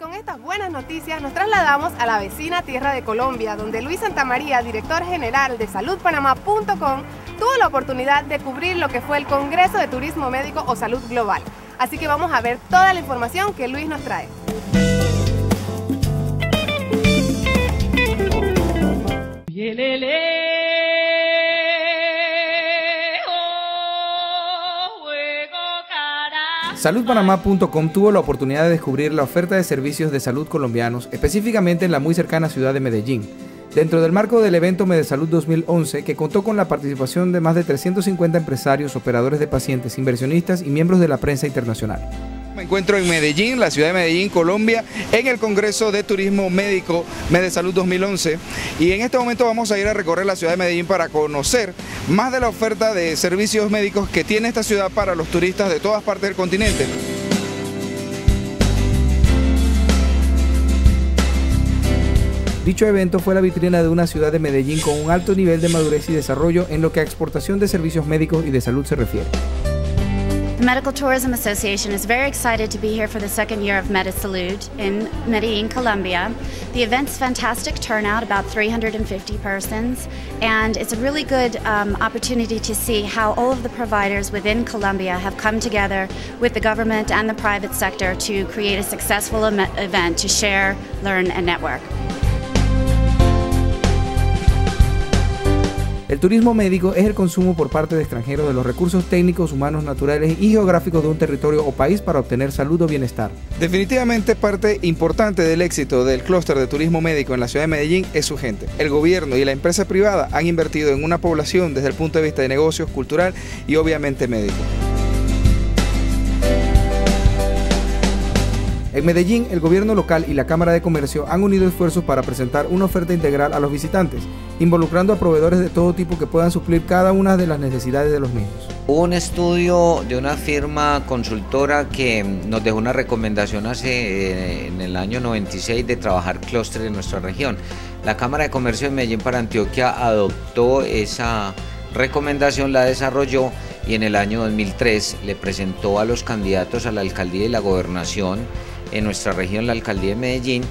con estas buenas noticias nos trasladamos a la vecina tierra de Colombia, donde Luis Santamaría, director general de saludpanamá.com, tuvo la oportunidad de cubrir lo que fue el Congreso de Turismo Médico o Salud Global. Así que vamos a ver toda la información que Luis nos trae. Saludpanamá.com tuvo la oportunidad de descubrir la oferta de servicios de salud colombianos, específicamente en la muy cercana ciudad de Medellín, dentro del marco del evento Medesalud 2011, que contó con la participación de más de 350 empresarios, operadores de pacientes, inversionistas y miembros de la prensa internacional. Me encuentro en Medellín, la ciudad de Medellín, Colombia, en el Congreso de Turismo Médico Medesalud 2011 y en este momento vamos a ir a recorrer la ciudad de Medellín para conocer más de la oferta de servicios médicos que tiene esta ciudad para los turistas de todas partes del continente. Dicho evento fue la vitrina de una ciudad de Medellín con un alto nivel de madurez y desarrollo en lo que a exportación de servicios médicos y de salud se refiere. The Medical Tourism Association is very excited to be here for the second year of MediSalud in Medellin, Colombia. The event's fantastic turnout, about 350 persons, and it's a really good um, opportunity to see how all of the providers within Colombia have come together with the government and the private sector to create a successful event to share, learn, and network. El turismo médico es el consumo por parte de extranjeros de los recursos técnicos, humanos, naturales y geográficos de un territorio o país para obtener salud o bienestar. Definitivamente parte importante del éxito del clúster de turismo médico en la ciudad de Medellín es su gente. El gobierno y la empresa privada han invertido en una población desde el punto de vista de negocios, cultural y obviamente médico. En Medellín, el gobierno local y la Cámara de Comercio han unido esfuerzos para presentar una oferta integral a los visitantes, involucrando a proveedores de todo tipo que puedan suplir cada una de las necesidades de los mismos. Hubo un estudio de una firma consultora que nos dejó una recomendación hace eh, en el año 96 de trabajar clúster en nuestra región. La Cámara de Comercio de Medellín para Antioquia adoptó esa recomendación, la desarrolló y en el año 2003 le presentó a los candidatos a la alcaldía y la gobernación en nuestra región, la alcaldía de Medellín,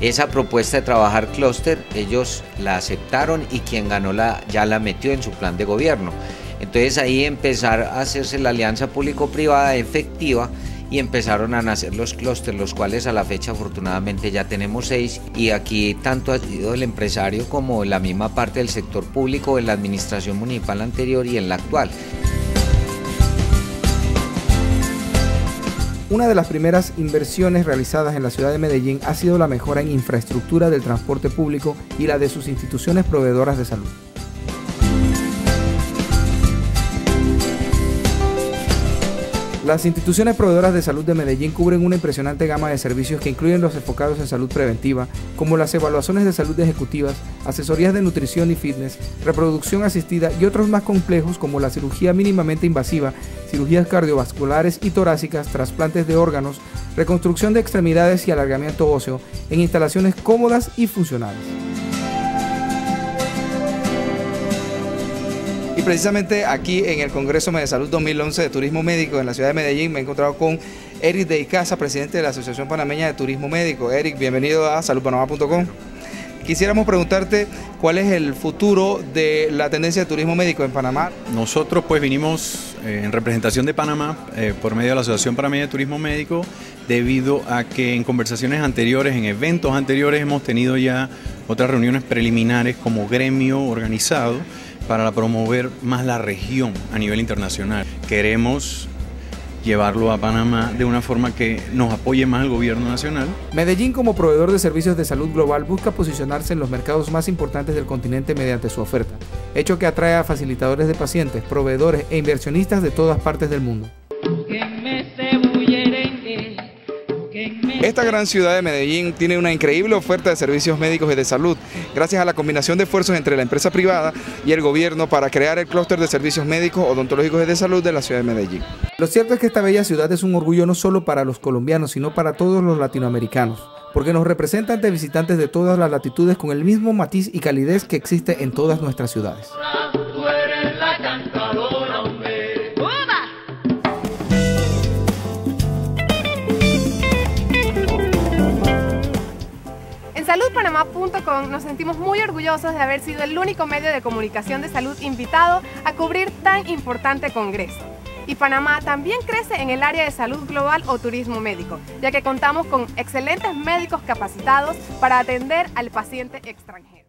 esa propuesta de trabajar clúster, ellos la aceptaron y quien ganó la, ya la metió en su plan de gobierno. Entonces ahí empezar a hacerse la alianza público-privada efectiva y empezaron a nacer los clústeres, los cuales a la fecha afortunadamente ya tenemos seis y aquí tanto ha sido el empresario como la misma parte del sector público en la administración municipal anterior y en la actual. Una de las primeras inversiones realizadas en la ciudad de Medellín ha sido la mejora en infraestructura del transporte público y la de sus instituciones proveedoras de salud. Las instituciones proveedoras de salud de Medellín cubren una impresionante gama de servicios que incluyen los enfocados en salud preventiva, como las evaluaciones de salud ejecutivas, asesorías de nutrición y fitness, reproducción asistida y otros más complejos como la cirugía mínimamente invasiva, cirugías cardiovasculares y torácicas, trasplantes de órganos, reconstrucción de extremidades y alargamiento óseo en instalaciones cómodas y funcionales. Precisamente aquí en el Congreso de Salud 2011 de Turismo Médico en la ciudad de Medellín me he encontrado con Eric de Icaza, presidente de la Asociación Panameña de Turismo Médico. Eric, bienvenido a saludpanamá.com. Quisiéramos preguntarte cuál es el futuro de la tendencia de turismo médico en Panamá. Nosotros pues vinimos eh, en representación de Panamá eh, por medio de la Asociación Panameña de Turismo Médico debido a que en conversaciones anteriores, en eventos anteriores hemos tenido ya otras reuniones preliminares como gremio organizado para promover más la región a nivel internacional. Queremos llevarlo a Panamá de una forma que nos apoye más el gobierno nacional. Medellín como proveedor de servicios de salud global busca posicionarse en los mercados más importantes del continente mediante su oferta, hecho que atrae a facilitadores de pacientes, proveedores e inversionistas de todas partes del mundo. Esta gran ciudad de Medellín tiene una increíble oferta de servicios médicos y de salud, gracias a la combinación de esfuerzos entre la empresa privada y el gobierno para crear el clúster de servicios médicos, odontológicos y de salud de la ciudad de Medellín. Lo cierto es que esta bella ciudad es un orgullo no solo para los colombianos, sino para todos los latinoamericanos, porque nos representa ante visitantes de todas las latitudes con el mismo matiz y calidez que existe en todas nuestras ciudades. saludpanamá.com nos sentimos muy orgullosos de haber sido el único medio de comunicación de salud invitado a cubrir tan importante congreso. Y Panamá también crece en el área de salud global o turismo médico, ya que contamos con excelentes médicos capacitados para atender al paciente extranjero.